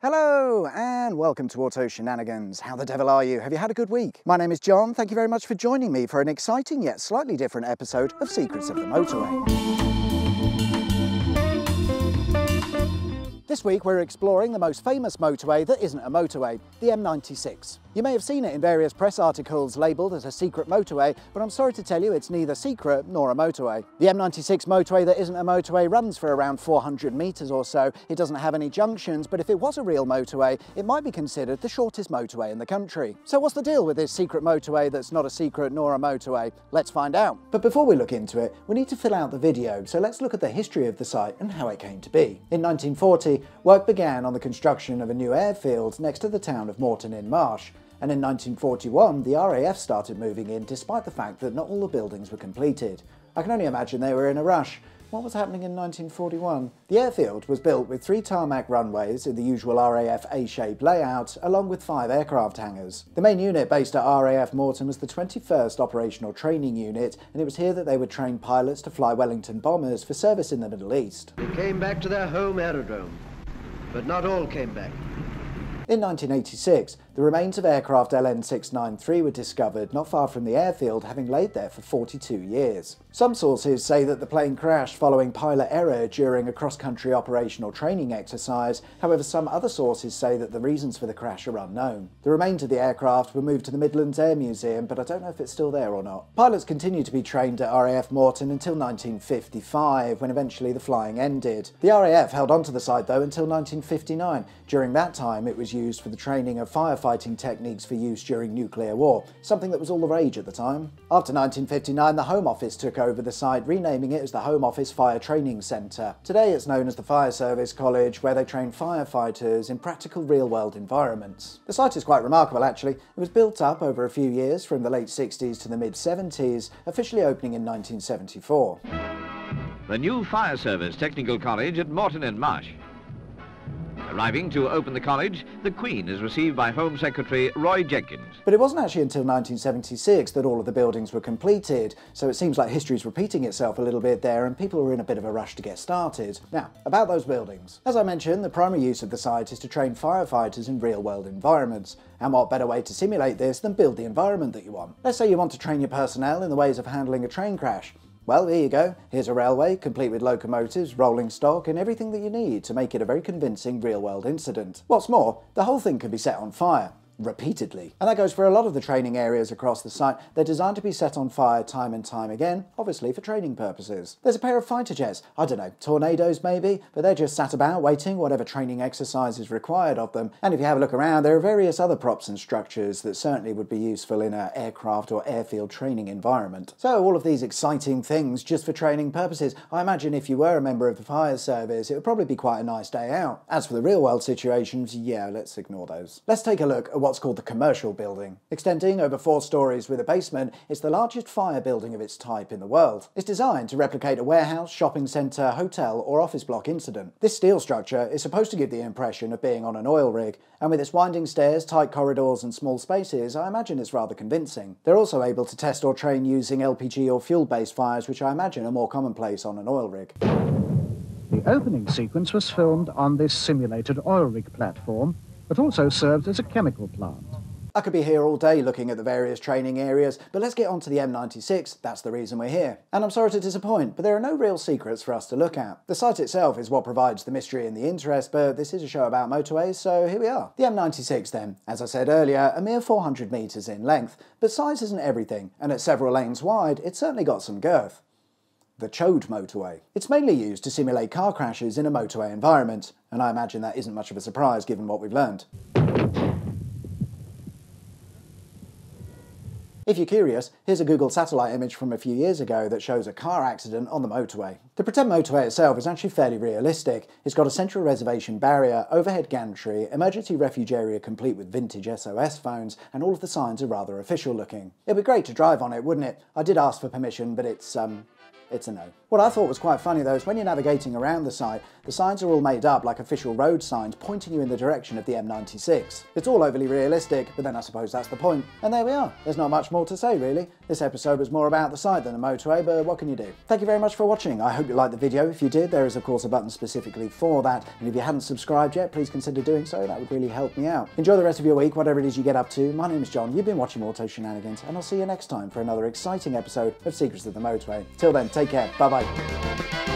Hello and welcome to Auto Shenanigans. How the devil are you? Have you had a good week? My name is Jon. Thank you very much for joining me for an exciting yet slightly different episode of Secrets of the Motorway. This week we're exploring the most famous motorway that isn't a motorway, the M96. You may have seen it in various press articles labelled as a secret motorway, but I'm sorry to tell you it's neither secret nor a motorway. The M96 motorway that isn't a motorway runs for around 400 metres or so. It doesn't have any junctions, but if it was a real motorway, it might be considered the shortest motorway in the country. So what's the deal with this secret motorway that's not a secret nor a motorway? Let's find out. But before we look into it, we need to fill out the video, so let's look at the history of the site and how it came to be. In 1940, work began on the construction of a new airfield next to the town of Moreton in Marsh, and in 1941 the RAF started moving in despite the fact that not all the buildings were completed. I can only imagine they were in a rush, what was happening in 1941? The airfield was built with three tarmac runways in the usual RAF A-shaped layout, along with five aircraft hangars. The main unit based at RAF Moreton was the 21st Operational Training Unit, and it was here that they would train pilots to fly Wellington bombers for service in the Middle East. They came back to their home aerodrome, but not all came back. In 1986, the remains of aircraft LN693 were discovered not far from the airfield, having laid there for 42 years. Some sources say that the plane crashed following pilot error during a cross-country operational training exercise, however some other sources say that the reasons for the crash are unknown. The remains of the aircraft were moved to the Midlands Air Museum, but I don't know if it's still there or not. Pilots continued to be trained at RAF Moreton until 1955, when eventually the flying ended. The RAF held onto the site though until 1959. During that time it was used for the training of firefighting techniques for use during nuclear war, something that was all the rage at the time. After 1959, the Home Office took over the site, renaming it as the Home Office Fire Training Centre. Today it's known as the Fire Service College, where they train firefighters in practical real-world environments. The site is quite remarkable actually. It was built up over a few years from the late 60s to the mid-70s, officially opening in 1974. The new Fire Service Technical College at Moreton and Marsh Arriving to open the college, the Queen is received by Home Secretary Roy Jenkins. But it wasn't actually until 1976 that all of the buildings were completed, so it seems like history's repeating itself a little bit there and people were in a bit of a rush to get started. Now, about those buildings. As I mentioned, the primary use of the site is to train firefighters in real-world environments. And what better way to simulate this than build the environment that you want? Let's say you want to train your personnel in the ways of handling a train crash. Well, here you go. Here's a railway, complete with locomotives, rolling stock, and everything that you need to make it a very convincing real-world incident. What's more, the whole thing can be set on fire repeatedly. And that goes for a lot of the training areas across the site. They're designed to be set on fire time and time again, obviously for training purposes. There's a pair of fighter jets, I don't know, tornadoes maybe, but they're just sat about waiting whatever training exercise is required of them. And if you have a look around, there are various other props and structures that certainly would be useful in an aircraft or airfield training environment. So all of these exciting things just for training purposes. I imagine if you were a member of the fire service, it would probably be quite a nice day out. As for the real world situations, yeah, let's ignore those. Let's take a look at what what's called the Commercial Building. Extending over four stories with a basement, it's the largest fire building of its type in the world. It's designed to replicate a warehouse, shopping centre, hotel or office block incident. This steel structure is supposed to give the impression of being on an oil rig, and with its winding stairs, tight corridors and small spaces, I imagine it's rather convincing. They're also able to test or train using LPG or fuel-based fires, which I imagine are more commonplace on an oil rig. The opening sequence was filmed on this simulated oil rig platform but also serves as a chemical plant. I could be here all day looking at the various training areas, but let's get on to the M96, that's the reason we're here. And I'm sorry to disappoint, but there are no real secrets for us to look at. The site itself is what provides the mystery and the interest, but this is a show about motorways, so here we are. The M96 then, as I said earlier, a mere 400 metres in length, but size isn't everything, and at several lanes wide, it's certainly got some girth the Chode motorway. It's mainly used to simulate car crashes in a motorway environment, and I imagine that isn't much of a surprise given what we've learned. If you're curious, here's a Google satellite image from a few years ago that shows a car accident on the motorway. The pretend motorway itself is actually fairly realistic. It's got a central reservation barrier, overhead gantry, emergency refuge area complete with vintage SOS phones, and all of the signs are rather official looking. It'd be great to drive on it, wouldn't it? I did ask for permission, but it's, um, it's a no. What I thought was quite funny though is when you're navigating around the site, the signs are all made up like official road signs pointing you in the direction of the M96. It's all overly realistic, but then I suppose that's the point. And there we are. There's not much more to say really. This episode was more about the site than the motorway, but what can you do? Thank you very much for watching. I hope you liked the video. If you did, there is of course a button specifically for that. And if you hadn't subscribed yet, please consider doing so. That would really help me out. Enjoy the rest of your week, whatever it is you get up to. My name is Jon. You've been watching Auto Shenanigans, and I'll see you next time for another exciting episode of Secrets of the Motorway. Till then, take care. Bye bye.